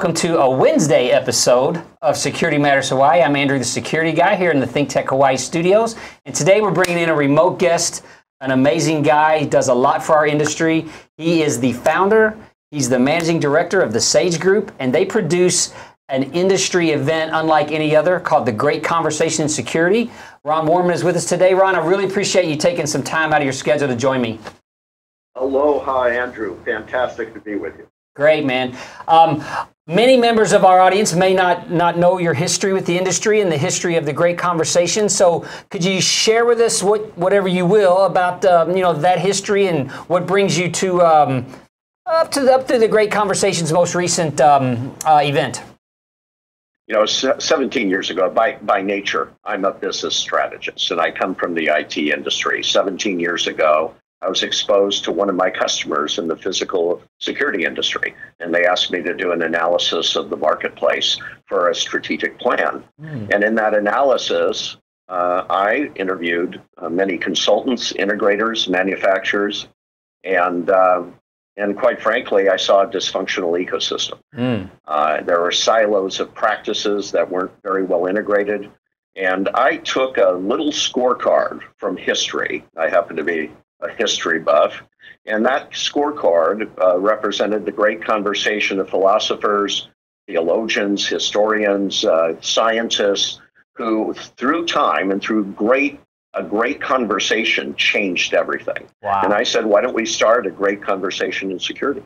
Welcome to a Wednesday episode of Security Matters Hawaii. I'm Andrew, the security guy here in the Think Tech Hawaii studios. And today we're bringing in a remote guest, an amazing guy. He does a lot for our industry. He is the founder, he's the managing director of the Sage Group, and they produce an industry event unlike any other called the Great Conversation in Security. Ron Worman is with us today. Ron, I really appreciate you taking some time out of your schedule to join me. Aloha, Andrew. Fantastic to be with you. Great, man. Um, many members of our audience may not, not know your history with the industry and the history of the great conversation. So, could you share with us what, whatever you will about um, you know that history and what brings you to um, up to the, up to the great conversation's most recent um, uh, event? You know, 17 years ago, by, by nature, I'm a business strategist and I come from the IT industry. 17 years ago, I was exposed to one of my customers in the physical security industry, and they asked me to do an analysis of the marketplace for a strategic plan. Mm. And in that analysis, uh, I interviewed uh, many consultants, integrators, manufacturers, and uh, and quite frankly, I saw a dysfunctional ecosystem. Mm. there were silos of practices that weren't very well integrated. And I took a little scorecard from history. I happen to be a history buff. And that scorecard uh, represented the great conversation of philosophers, theologians, historians, uh, scientists who, through time and through great a great conversation changed everything. Wow. And I said, why don't we start a great conversation in security?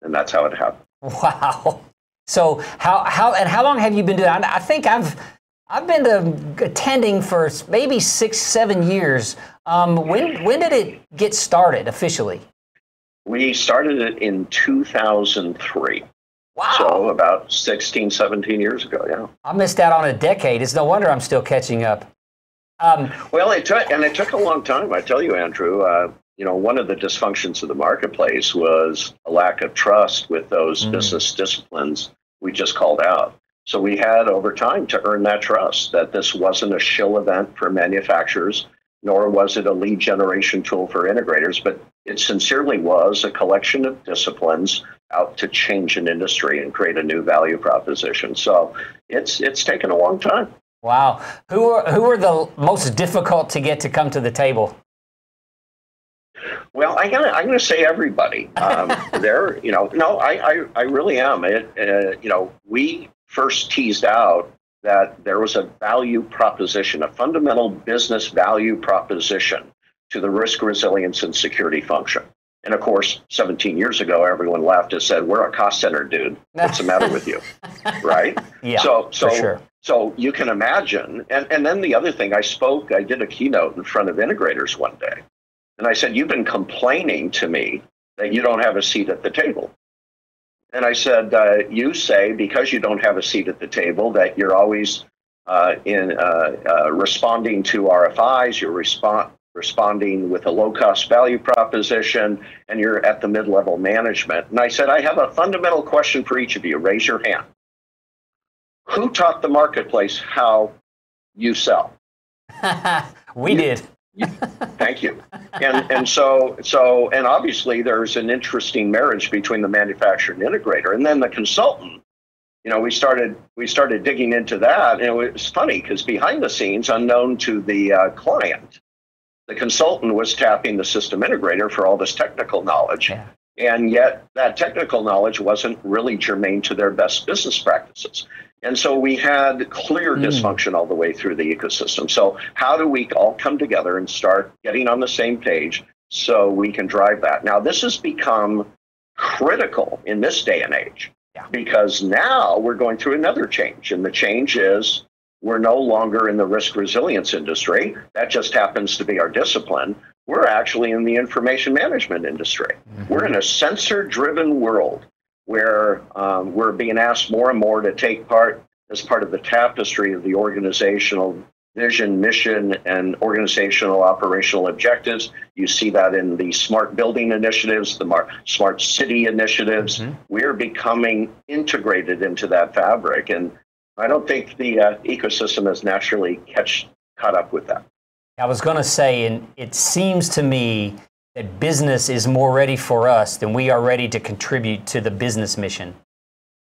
And that's how it happened. Wow. So how how and how long have you been doing? I think I've I've been to attending for maybe six, seven years. Um, when when did it get started officially? We started it in 2003. Wow. So about 16, 17 years ago, yeah. I missed out on a decade. It's no wonder I'm still catching up. Um, well, it took, and it took a long time. I tell you, Andrew. Uh, you know, one of the dysfunctions of the marketplace was a lack of trust with those mm. business disciplines we just called out. So we had over time to earn that trust that this wasn't a shill event for manufacturers, nor was it a lead generation tool for integrators, but it sincerely was a collection of disciplines out to change an industry and create a new value proposition. So it's it's taken a long time. Wow. Who are who are the most difficult to get to come to the table? Well, I gotta, I'm going to say everybody. Um, there, you know, no, I, I, I really am. It, uh, you know, we first teased out that there was a value proposition, a fundamental business value proposition to the risk resilience and security function. And of course, 17 years ago, everyone laughed and said, "We're a cost center, dude. What's the matter with you?" right? Yeah. So, so, sure. so you can imagine. And and then the other thing, I spoke. I did a keynote in front of integrators one day, and I said, "You've been complaining to me that you don't have a seat at the table." And I said, uh, You say because you don't have a seat at the table that you're always uh, in uh, uh responding to RFIs, you're respond, responding with a low cost value proposition, and you're at the mid level management. And I said, I have a fundamental question for each of you. Raise your hand. Who taught the marketplace how you sell? we you, did. Thank you. And and so so and obviously there's an interesting marriage between the manufacturer and integrator, and then the consultant. You know, we started we started digging into that, and it was funny because behind the scenes, unknown to the uh, client, the consultant was tapping the system integrator for all this technical knowledge. Yeah. And yet, that technical knowledge wasn't really germane to their best business practices. And so we had clear mm. dysfunction all the way through the ecosystem. So, how do we all come together and start getting on the same page so we can drive that? Now, this has become critical in this day and age yeah. because now we're going through another change. And the change is we're no longer in the risk resilience industry. That just happens to be our discipline. We're actually in the information management industry. Mm-hmm. We're in a sensor driven world where um, we're being asked more and more to take part as part of the tapestry of the organizational vision, mission, and organizational operational objectives. You see that in the smart building initiatives, the smart city initiatives. Mm-hmm. We're becoming integrated into that fabric. And I don't think the uh, ecosystem has naturally catch, caught up with that. I was going to say, and it seems to me that business is more ready for us than we are ready to contribute to the business mission.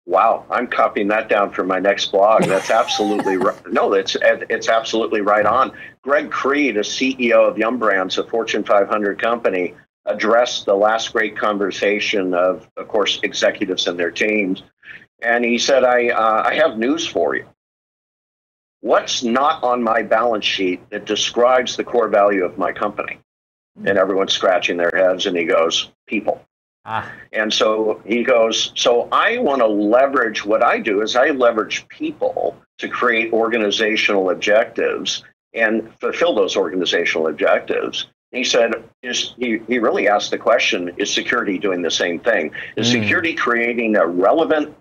Wow, I'm copying that down for my next blog. That's absolutely right. No, it's it's absolutely right on. Greg Creed, a CEO of Yum Brands, a Fortune 500 company, addressed the last great conversation of, of course, executives and their teams, and he said, "I uh, I have news for you. What's not on my balance sheet that describes the core value of my company?" And everyone's scratching their heads, and he goes, "People." Ah. And so he goes, so I want to leverage what I do is I leverage people to create organizational objectives and fulfill those organizational objectives. He said, is, he, he really asked the question, is security doing the same thing? Is mm. security creating a relevant,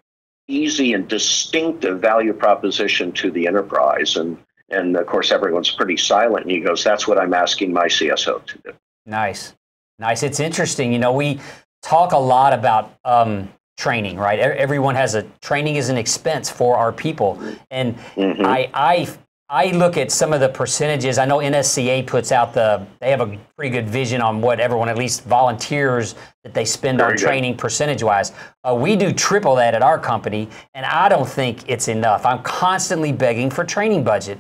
easy, and distinctive value proposition to the enterprise? And, and of course, everyone's pretty silent. And he goes, that's what I'm asking my CSO to do. Nice. Nice. It's interesting. You know, we talk a lot about um, training, right? Everyone has a training is an expense for our people, and mm-hmm. I, I I look at some of the percentages. I know NSCA puts out the they have a pretty good vision on what everyone at least volunteers that they spend on training percentage wise. Uh, we do triple that at our company, and I don't think it's enough. I'm constantly begging for training budget.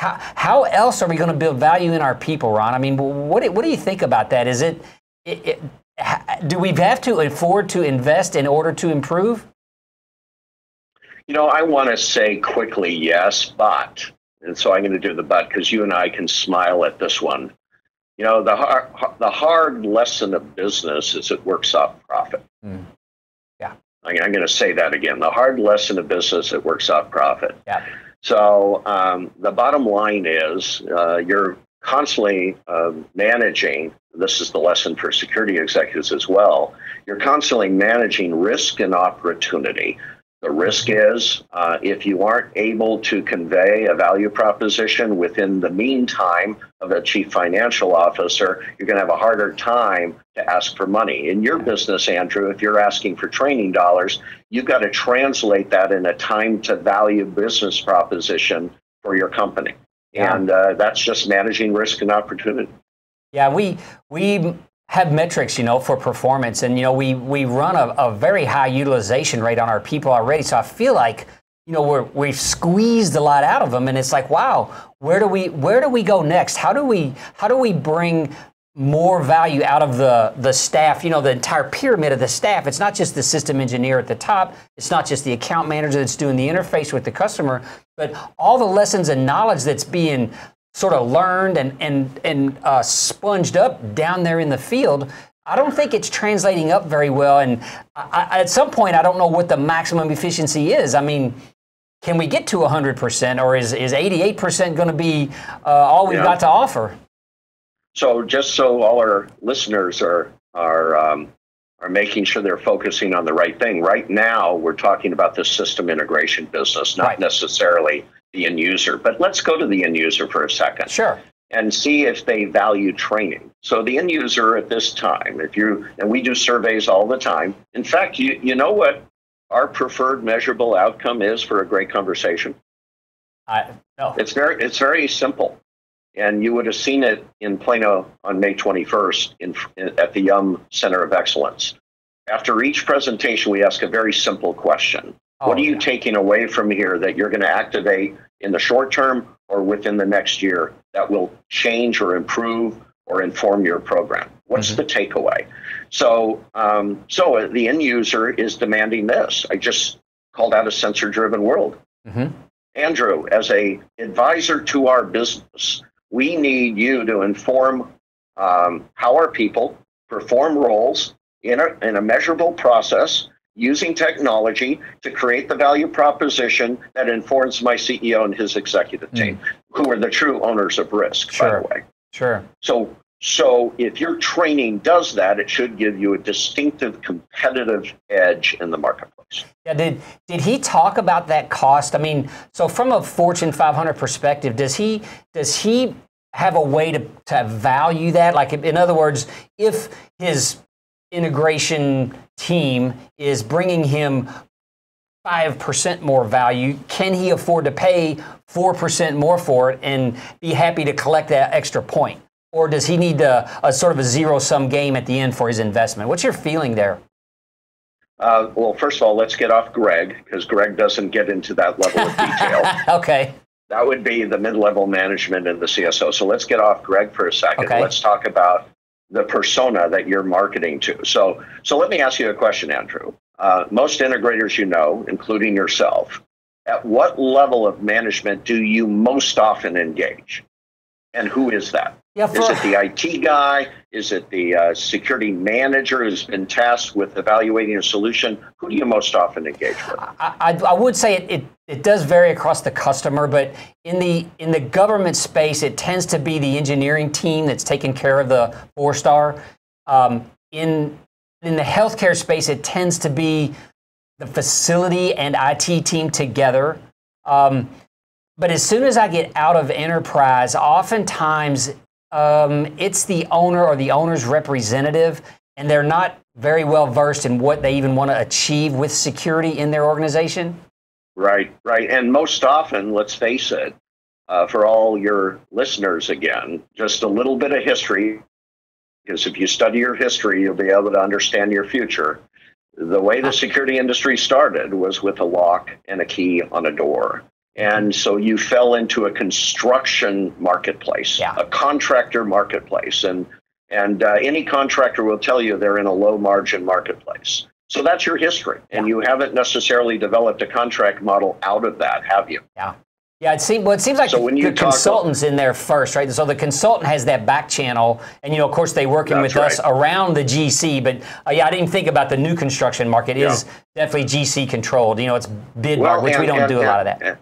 How, how else are we going to build value in our people, Ron? I mean, what, what do you think about that? Is it, it, it do we have to afford to invest in order to improve? You know, I want to say quickly yes, but, and so I'm going to do the but because you and I can smile at this one. You know, the hard, the hard lesson of business is it works off profit. Mm. Yeah. I'm going to say that again. The hard lesson of business, it works off profit. Yeah. So um, the bottom line is uh, you're constantly uh, managing this is the lesson for security executives as well. You're constantly managing risk and opportunity. The risk is uh, if you aren't able to convey a value proposition within the meantime of a chief financial officer, you're going to have a harder time to ask for money. In your business, Andrew, if you're asking for training dollars, you've got to translate that in a time to value business proposition for your company. Yeah. And uh, that's just managing risk and opportunity. Yeah, we we have metrics, you know, for performance, and you know, we we run a, a very high utilization rate on our people already. So I feel like you know we're we've squeezed a lot out of them, and it's like, wow, where do we where do we go next? How do we how do we bring more value out of the the staff you know the entire pyramid of the staff it's not just the system engineer at the top it's not just the account manager that's doing the interface with the customer but all the lessons and knowledge that's being sort of learned and and and uh, sponged up down there in the field. I don't think it's translating up very well. And I, at some point, I don't know what the maximum efficiency is. I mean, can we get to 100%, or is, is 88% going to be uh, all we've yeah. got to offer? So, just so all our listeners are are um, are making sure they're focusing on the right thing. Right now, we're talking about the system integration business, not right. necessarily the end user. But let's go to the end user for a second. Sure. And see if they value training. So the end user at this time, if you and we do surveys all the time. In fact, you you know what our preferred measurable outcome is for a great conversation? I no. It's very it's very simple. And you would have seen it in Plano on May 21st in, in, at the Yum Center of Excellence. After each presentation, we ask a very simple question Oh, what are you yeah. taking away from here that you're going to activate in the short term or within the next year that will change or improve or inform your program? What's mm-hmm. the takeaway? So, um, so the end user is demanding this. I just called out a sensor-driven world. Mm-hmm. Andrew, as a advisor to our business, we need you to inform um, how our people perform roles in a, in a measurable process using technology to create the value proposition that informs my CEO and his executive team, mm. who are the true owners of risk, sure. by the way. Sure. So so if your training does that, it should give you a distinctive competitive edge in the marketplace. Yeah, did did he talk about that cost? I mean, so from a Fortune 500 perspective, does he does he have a way to, to value that? Like, in other words, if his integration team is bringing him 5% more value, can he afford to pay 4% more for it and be happy to collect that extra point? Or does he need a, a sort of a zero sum game at the end for his investment? What's your feeling there? Uh, well, first of all, let's get off Greg because Greg doesn't get into that level of detail. okay. That would be the mid-level management and the CSO. So let's get off Greg for a second. Okay. Let's talk about the persona that you're marketing to. So, so let me ask you a question, Andrew. Uh, most integrators you know, including yourself, at what level of management do you most often engage? And who is that? Yeah, is it the IT guy? Is it the uh, security manager who's been tasked with evaluating a solution? Who do you most often engage with? I, I, I would say it, it, it, does vary across the customer, but in the in the government space, it tends to be the engineering team that's taking care of the four star. Um, in in the healthcare space, it tends to be the facility and IT team together. Um, but as soon as I get out of enterprise, oftentimes um, it's the owner or the owner's representative, and they're not very well versed in what they even want to achieve with security in their organization. Right, right. And most often, let's face it, uh, for all your listeners again, just a little bit of history, because if you study your history, you'll be able to understand your future. The way the security industry started was with a lock and a key on a door. And so you fell into a construction marketplace, yeah. a contractor marketplace. And, and uh, any contractor will tell you they're in a low margin marketplace. So that's your history. And yeah. you haven't necessarily developed a contract model out of that, have you? Yeah. Yeah, it seems well. It seems like so the, consultant's in there first, right? So the consultant has that back channel, and you know, of course, they working with right. us around the GC. But uh, yeah, I didn't think about the new construction market yeah. is definitely GC controlled. You know, it's bid well, which and, we don't and, do a lot of that.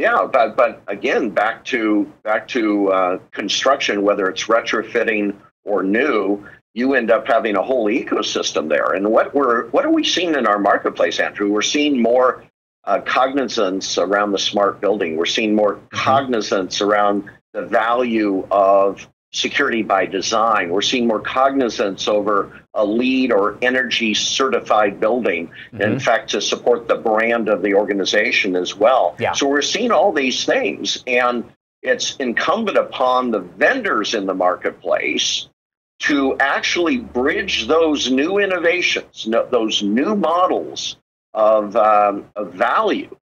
Yeah, but but again, back to back to uh, construction, whether it's retrofitting or new, you end up having a whole ecosystem there. And what we're what are we seeing in our marketplace, Andrew? We're seeing more uh, cognizance around the smart building. We're seeing more mm-hmm. cognizance around the value of security by design. We're seeing more cognizance over a LEED or energy certified building. Mm-hmm. In fact, to support the brand of the organization as well. Yeah. So we're seeing all these things, and it's incumbent upon the vendors in the marketplace to actually bridge those new innovations, those new models of, um, of value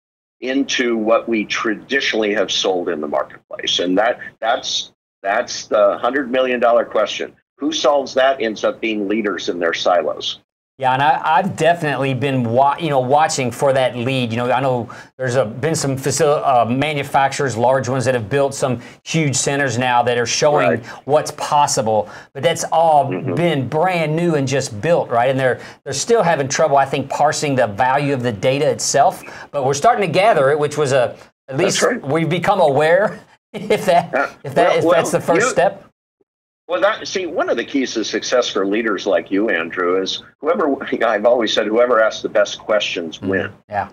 into what we traditionally have sold in the marketplace. And that that's that's the hundred million dollar question. Who solves that ends up being leaders in their silos. Yeah, and I, have definitely been, wa- you know, watching for that lead. You know, I know there's a, been some facil- uh, manufacturers, large ones, that have built some huge centers now that are showing right. what's possible. But that's all mm-hmm. been brand new and just built, right? And they're they're still having trouble, I think, parsing the value of the data itself. But we're starting to gather it, which was a at least right. we've become aware. If that if that well, if that's the first you, step. Well, that see one of the keys to success for leaders like you, Andrew, is whoever I've always said whoever asks the best questions mm-hmm. win. Yeah,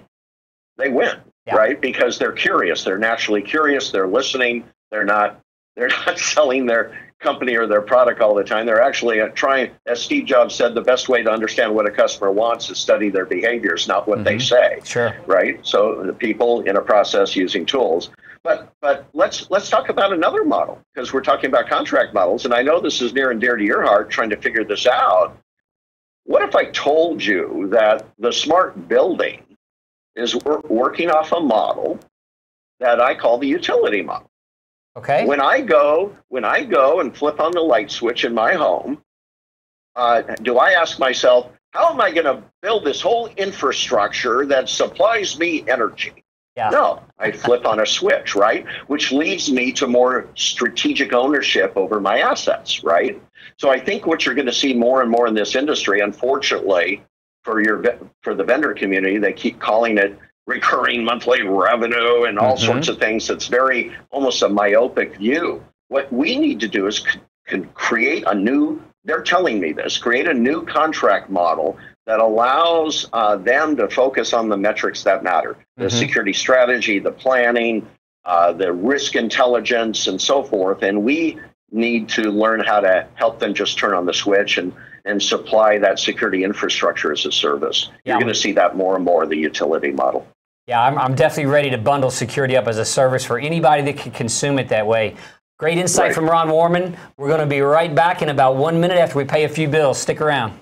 they win, yeah. right? Because they're curious. They're naturally curious. They're listening. They're not. They're not selling their company or their product all the time. They're actually uh, trying, as Steve Jobs said, the best way to understand what a customer wants is study their behaviors, not what mm-hmm. they say. Sure. Right. So the people in a process using tools. But but let's let's talk about another model because we're talking about contract models, and I know this is near and dear to your heart, trying to figure this out. What if I told you that the smart building is working off a model that I call the utility model? Okay. When I go when I go and flip on the light switch in my home, uh, do I ask myself, how am I going to build this whole infrastructure that supplies me energy? Yeah. No, I flip on a switch, right? Which leads me to more strategic ownership over my assets, right? So I think what you're going to see more and more in this industry, unfortunately, for your for the vendor community, they keep calling it recurring monthly revenue and all mm-hmm. sorts of things. It's very almost a myopic view. What we need to do is c- create a new. They're telling me this. Create a new contract model that allows uh, them to focus on the metrics that matter the mm-hmm. security strategy, the planning, uh, the risk intelligence, and so forth. And we need to learn how to help them just turn on the switch and, and supply that security infrastructure as a service. Yeah. You're going to see that more and more, the utility model. Yeah, I'm, I'm definitely ready to bundle security up as a service for anybody that can consume it that way. Great insight right. from Ron Worman. We're going to be right back in about one minute after we pay a few bills. Stick around.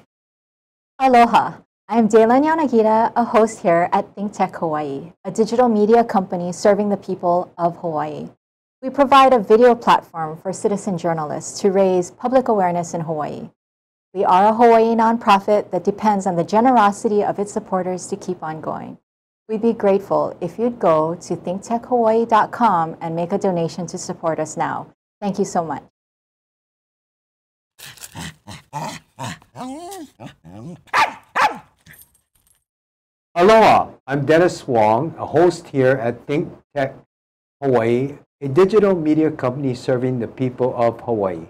Aloha. I'm Daylan Yanagita, a host here at ThinkTech Hawaii, a digital media company serving the people of Hawaii. We provide a video platform for citizen journalists to raise public awareness in Hawaii. We are a Hawaii nonprofit that depends on the generosity of its supporters to keep on going. We'd be grateful if you'd go to thinktechhawaii.com and make a donation to support us now. Thank you so much. Aloha, I'm Dennis Wong, a host here at Think Tech Hawaii, a digital media company serving the people of Hawaii.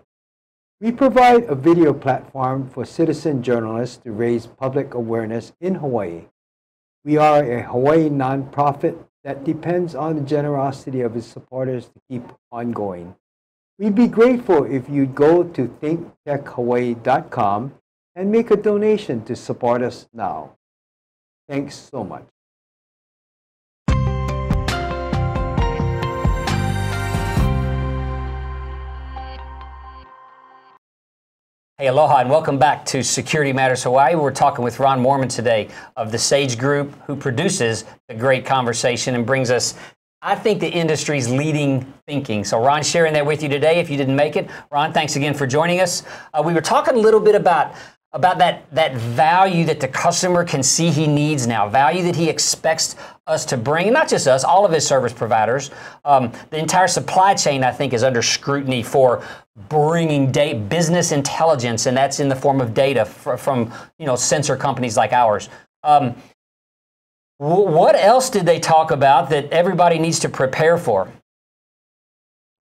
We provide a video platform for citizen journalists to raise public awareness in Hawaii. We are a Hawaii nonprofit that depends on the generosity of its supporters to keep on going. We'd be grateful if you'd go to thinktechhawaii.com and make a donation to support us now. Thanks so much. Hey, aloha, and welcome back to Security Matters Hawaii. We're talking with Ron Worman today of the Sage Group, who produces the great conversation and brings us, I think, the industry's leading thinking. So, Ron, sharing that with you today. If you didn't make it, Ron, thanks again for joining us. Uh, we were talking a little bit about about that, that value that the customer can see he needs now, value that he expects us to bring, not just us, all of his service providers. Um, the entire supply chain, I think, is under scrutiny for bringing data, business intelligence, and that's in the form of data fr- from you know sensor companies like ours. Um, what else did they talk about that everybody needs to prepare for?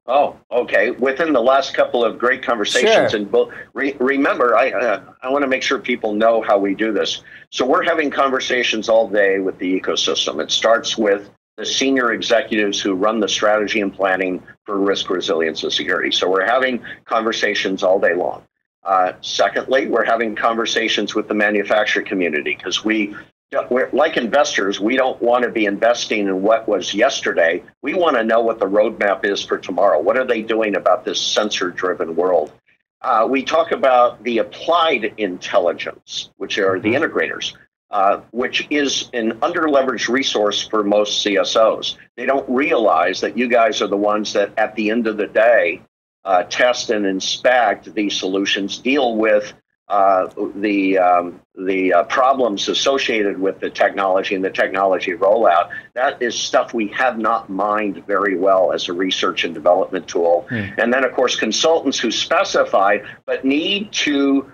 Oh, okay. Within the last couple of great conversations, Sure. and both, re, remember, I uh, I want to make sure people know how we do this. So we're having conversations all day with the ecosystem. It starts with the senior executives who run the strategy and planning for risk resilience and security. So we're having conversations all day long. Uh, secondly, we're having conversations with the manufacturer community because we we're, like investors, we don't want to be investing in what was yesterday. We want to know what the roadmap is for tomorrow. What are they doing about this sensor driven world? Uh, we talk about the applied intelligence, which are the integrators, uh, which is an underleveraged resource for most CSOs. They don't realize that you guys are the ones that, at the end of the day, uh, test and inspect these solutions, deal with uh, the um, the uh, problems associated with the technology and the technology rollout. That is stuff we have not mined very well as a research and development tool. And then, of course, consultants who specify but need to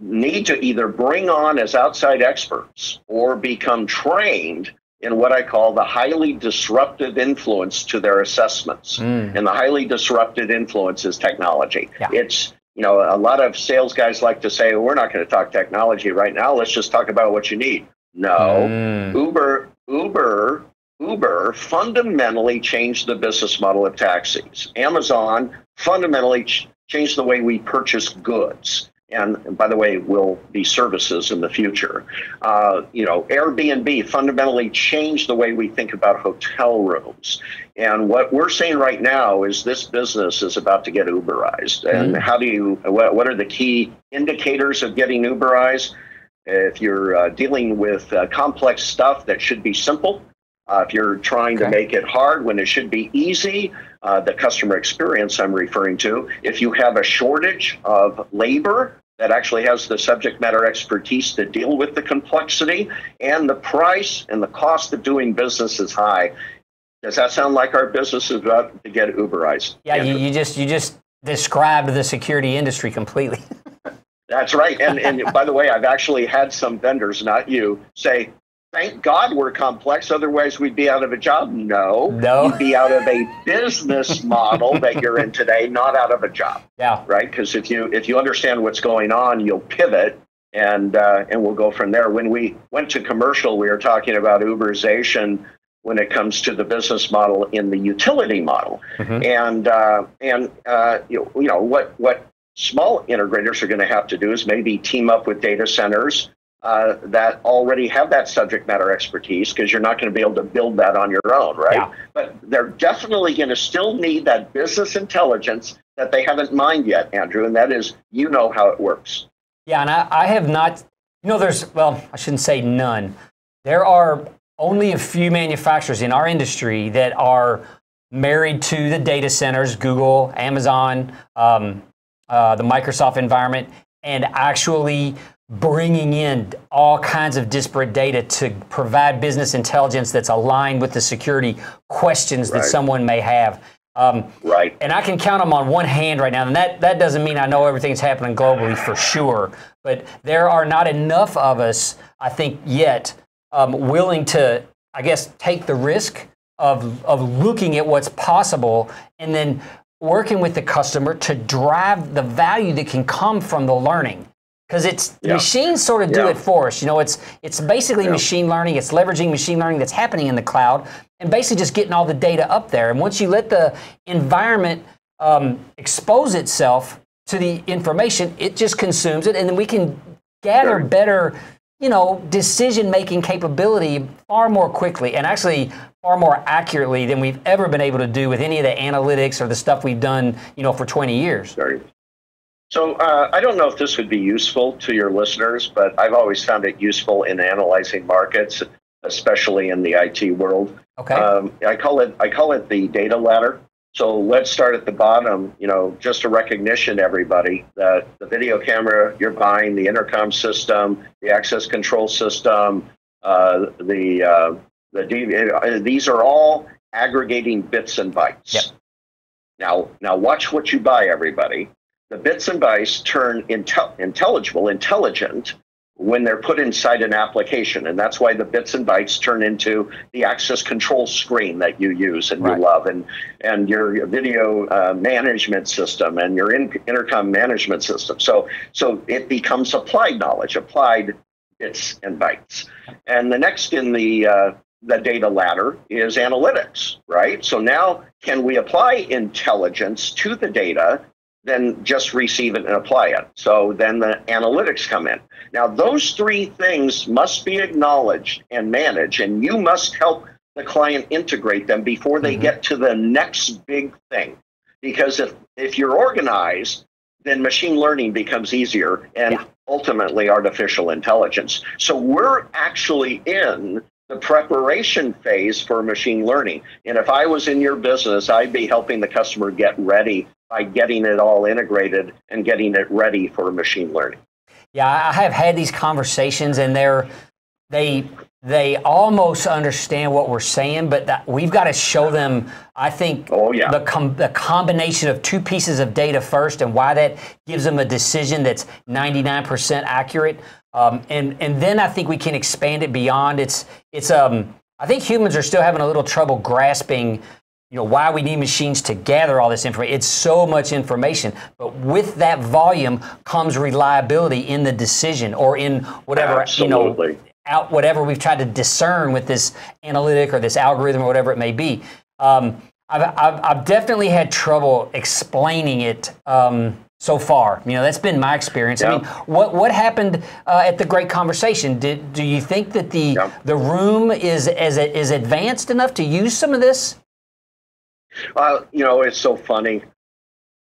need to either bring on as outside experts or become trained in what I call the highly disruptive influence to their assessments. And the highly disruptive influence is technology. Yeah. It's you know, a lot of sales guys like to say, we're not going to talk technology right now. Let's just talk about what you need. No. Mm. Uber, Uber, Uber fundamentally changed the business model of taxis. Amazon fundamentally ch- changed the way we purchase goods. And by the way, will be services in the future. Uh, you know, Airbnb fundamentally changed the way we think about hotel rooms. And what we're saying right now is this business is about to get Uberized. And how do you? What, what are the key indicators of getting Uberized? If you're uh, dealing with uh, complex stuff that should be simple, uh, if you're trying to make it hard when it should be easy, uh, the customer experience I'm referring to, if you have a shortage of labor that actually has the subject matter expertise to deal with the complexity, and the price and the cost of doing business is high, does that sound like our business is about to get Uberized? Yeah, you, you just you just described the security industry completely. That's right. And and by the way, I've actually had some vendors, not you, say, "Thank God we're complex. Otherwise, we'd be out of a job." No, No. you'd be out of a business model that you're in today, not out of a job, yeah. right? Because if you if you understand what's going on, you'll pivot. And uh, and we'll go from there. When we went to commercial, we were talking about Uberization when it comes to the business model in the utility model, and uh, and uh, you you know what what small integrators are going to have to do is maybe team up with data centers uh, that already have that subject matter expertise because you're not going to be able to build that on your own, right? Yeah. But they're definitely going to still need that business intelligence that they haven't mined yet, Andrew, and that is you know how it works. Yeah, and I, I have not You know, there's, well, I shouldn't say none. There are only a few manufacturers in our industry that are married to the data centers, Google, Amazon, um, uh, the Microsoft environment, and actually bringing in all kinds of disparate data to provide business intelligence that's aligned with the security questions Right. that someone may have. Um, Right. and I can count them on one hand right now. And that, that doesn't mean I know everything's happening globally for sure. But there are not enough of us, I think, yet um, willing to, I guess, take the risk of, of looking at what's possible and then working with the customer to drive the value that can come from the learning. Because it's Yeah. machines sort of do Yeah. it for us. You know, it's it's basically Yeah. machine learning. It's leveraging machine learning that's happening in the cloud, and basically just getting all the data up there. And once you let the environment um, expose itself to the information, it just consumes it, and then we can gather Sure. better, you know, decision making capability far more quickly, and actually far more accurately than we've ever been able to do with any of the analytics or the stuff we've done, you know, for 20 years. So uh, I don't know if this would be useful to your listeners, but I've always found it useful in analyzing markets, especially in the IT world. Okay. Um, I call it I call it the data ladder. So let's start at the bottom. You know, just a recognition, everybody, that the video camera you're buying, the intercom system, the access control system, uh, the uh, the DV, uh, these are all aggregating bits and bytes. Yep. Now, now watch what you buy, everybody. The bits and bytes turn intel- intelligible, intelligent when they're put inside an application, and that's why the bits and bytes turn into the access control screen that you use and Right. you love, and and your video uh, management system and your in- intercom management system. So so it becomes applied knowledge, applied bits and bytes. And the next in the uh, the data ladder is analytics, right? So now, can we apply intelligence to the data, then just receive it and apply it? So then the analytics come in. Now, those three things must be acknowledged and managed, and you must help the client integrate them before they Mhm. get to the next big thing. Because if, if you're organized, then machine learning becomes easier and Yeah. ultimately artificial intelligence. So we're actually in the preparation phase for machine learning. And if I was in your business, I'd be helping the customer get ready by getting it all integrated and getting it ready for machine learning. Yeah, I have had these conversations, and they're they they almost understand what we're saying, but that, we've got to show them. I think Oh, yeah. the com- the combination of two pieces of data first, and why that gives them a decision that's 99% accurate, um, and and then I think we can expand it beyond. It's it's um I think humans are still having a little trouble grasping you know why we need machines to gather all this information it's so much information. But with that volume comes reliability in the decision or in whatever you know out whatever we've tried to discern with this analytic or this algorithm or whatever it may be. Um, I've, I've, I've definitely had trouble explaining it um, so far. You know that's been my experience. I mean what what happened uh, at the great conversation? Did do you think that the Yeah. the room is as is advanced enough to use some of this Uh, you know, it's so funny.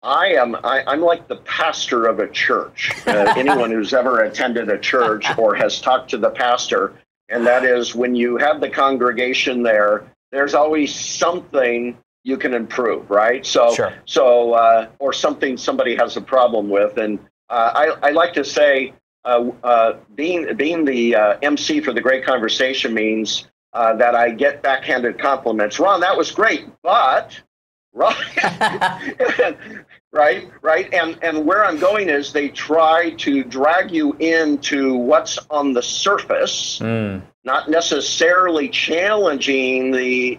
I am. I, I'm like the pastor of a church. Uh, anyone who's ever attended a church or has talked to the pastor, and that is when you have the congregation there. There's always something you can improve, right? So, Sure. so uh, or something somebody has a problem with, and uh, I, I like to say, uh, uh, being being the uh, MC for the great conversation means uh, that I get backhanded compliments. Ron, that was great, but right, right, right. And and where I'm going is they try to drag you into what's on the surface, Mm, not necessarily challenging the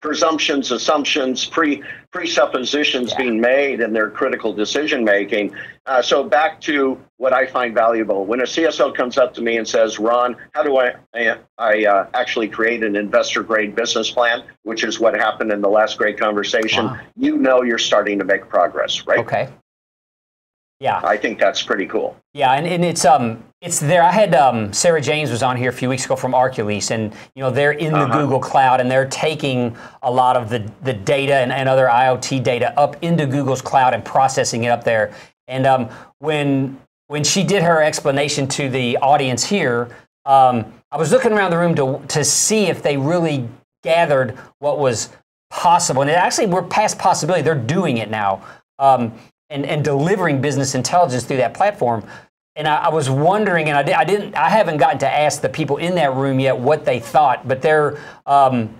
presumptions, assumptions, pre presuppositions Yeah. being made in their critical decision making. Uh, so back to what I find valuable when a CSO comes up to me and says, "Ron, how do I I, I uh, actually create an investor grade business plan?" Which is what happened in the last great conversation. Wow. You know, you're starting to make progress, right? okay yeah I think that's pretty cool. Yeah, and, and it's um it's there. I had um, Sarah James was on here a few weeks ago from Arcules, and you know they're in the Uh-huh. Google Cloud, and they're taking a lot of the the data and, and other IoT data up into Google's cloud and processing it up there. And um, when when she did her explanation to the audience here, um, I was looking around the room to, to see if they really gathered what was possible. And it actually, we're past possibility. They're doing it now um, and, and delivering business intelligence through that platform. And I, I was wondering, and I, did, I didn't, I haven't gotten to ask the people in that room yet what they thought, but um,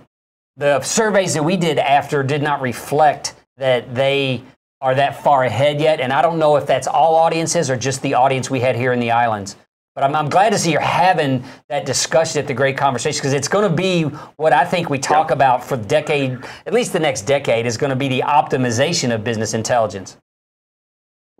the surveys that we did after did not reflect that they are that far ahead yet. And I don't know if that's all audiences or just the audience we had here in the islands. But I'm, I'm glad to see you're having that discussion at the Great Conversation because it's going to be what I think we talk yep. about for the decade, at least the next decade, is going to be the optimization of business intelligence.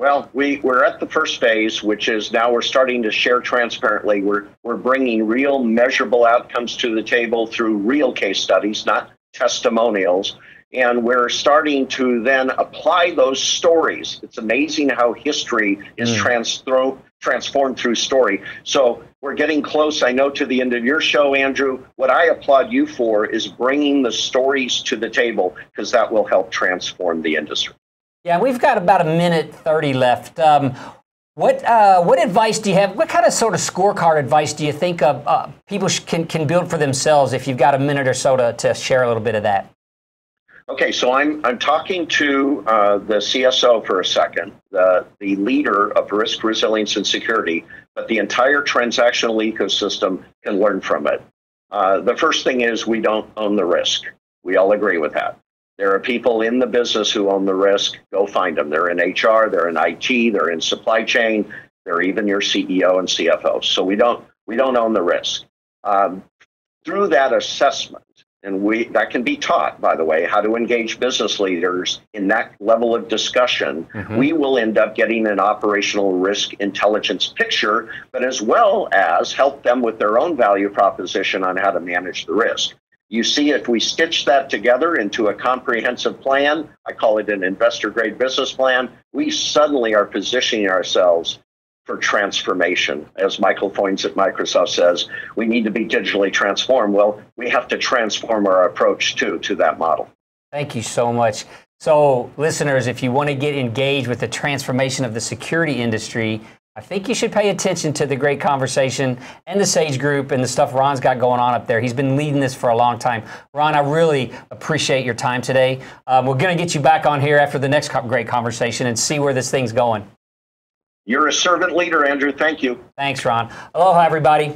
Well, we, we're at the first phase, which is now we're starting to share transparently. We're, we're bringing real measurable outcomes to the table through real case studies, not testimonials. And we're starting to then apply those stories. It's amazing how history is mm. trans- transformed through story. So we're getting close, I know, to the end of your show, Andrew. What I applaud you for is bringing the stories to the table because that will help transform the industry. Yeah, we've got about a minute 30 left. Um, what, uh, what advice do you have? What kind of sort of scorecard advice do you think uh, uh, people can, can build for themselves if you've got a minute or so to, to share a little bit of that? Okay, so I'm I'm talking to uh, the CSO for a second, the the leader of risk, resilience, and security, but the entire transactional ecosystem can learn from it. Uh, the first thing is we don't own the risk. We all agree with that. There are people in the business who own the risk. Go find them. They're in HR, they're in IT, they're in supply chain, they're even your CEO and CFO. So we don't we don't own the risk. Um, through that assessment, and we that can be taught by the way how to engage business leaders in that level of discussion mm-hmm. we will end up getting an operational risk intelligence picture but as well as help them with their own value proposition on how to manage the risk you see if we stitch that together into a comprehensive plan i call it an investor grade business plan we suddenly are positioning ourselves for transformation. As Michael Foynes at Microsoft says, we need to be digitally transformed. Well, we have to transform our approach too to that model. Thank you so much. So, listeners, if you want to get engaged with the transformation of the security industry, I think you should pay attention to the great conversation and the Sage Group and the stuff Ron's got going on up there. He's been leading this for a long time. Ron, I really appreciate your time today. Um, we're going to get you back on here after the next great conversation and see where this thing's going. You're a servant leader, Andrew. Thank you. Thanks, Ron. Aloha, everybody.